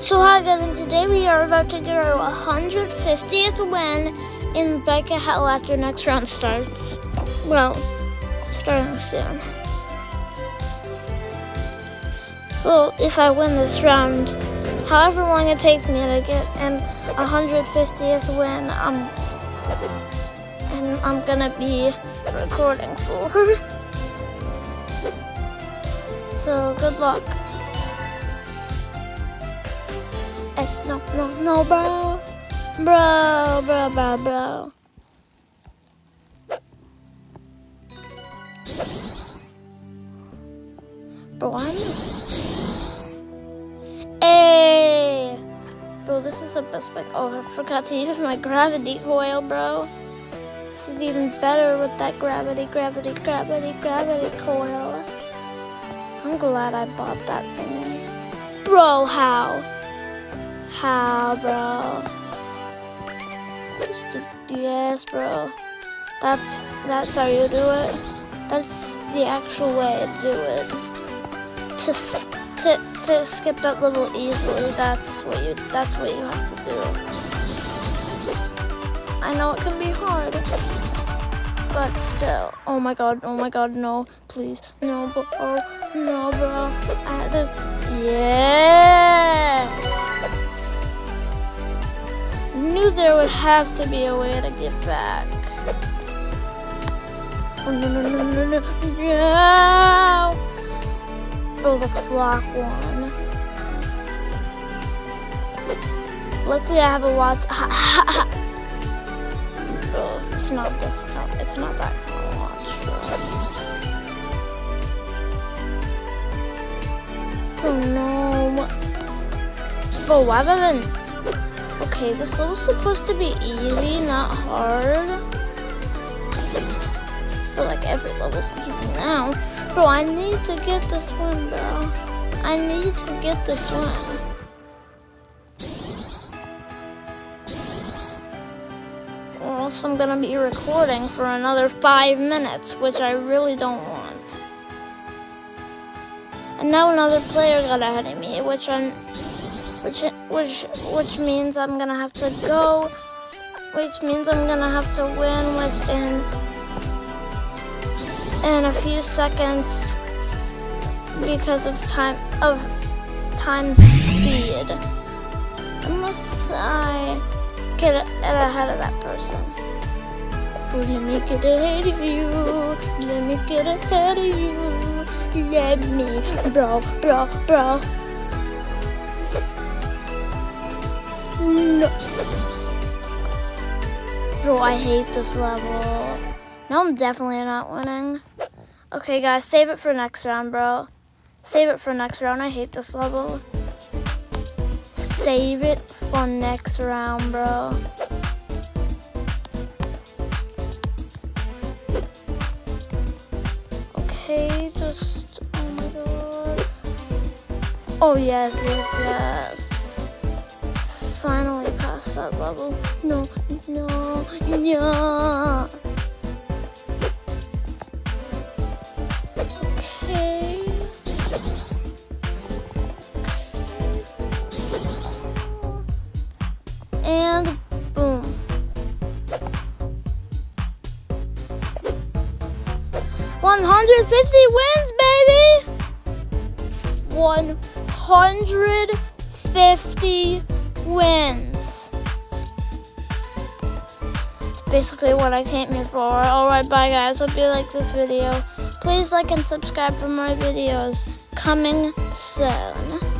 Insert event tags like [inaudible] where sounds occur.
So hi guys, today we are about to get our 150th win in of Hell after next round starts. Well, starting soon. Well, if I win this round, however long it takes me to get an 150th win, I'm and I'm gonna be recording for. [laughs] So good luck. Hey, no, no, no, bro. Bro, bro, bro, bro. Bro, I'm. Hey! Eh. Bro, this is the best bike. Oh, I forgot to use my gravity coil, bro. This is even better with that gravity, gravity, gravity, gravity coil. I'm glad I bought that thing. Bro, how? How, bro? Yes, bro. That's that's how you do it. That's the actual way to do it. To to to skip that level easily. That's what you that's what you have to do. I know it can be hard, but still. Oh my god! Oh my god! No, please, no, bro. Oh, no, bro. Uh, there's yeah there have to be a way to get back. Oh, no, no, no, no, no, no. Oh, the clock one. Luckily, I have a watch. [laughs] oh, it's not this. No, it's not that kind of watch. Oh no. Oh, why haven't Okay, this level's supposed to be easy, not hard. But like every level's easy now. Bro, I need to get this one, bro. I need to get this one. Or else I'm gonna be recording for another five minutes, which I really don't want. And now another player got ahead of me, which I'm which which which means I'm gonna have to go, which means I'm gonna have to win within in a few seconds because of time of time speed. Unless I get ahead of that person. Let me get ahead of you. Let me get ahead of you. Let me, bro, bro, bro. No. Bro, I hate this level. No, I'm definitely not winning. Okay, guys, save it for next round, bro. Save it for next round. I hate this level. Save it for next round, bro. Okay, just, oh my god. Oh, yes, yes, yes finally passed that level. No, no, no. Okay. And boom. One hundred fifty wins, baby. One hundred fifty wins. It's basically what I came here for. Alright, bye guys. Hope you like this video. Please like and subscribe for more videos coming soon.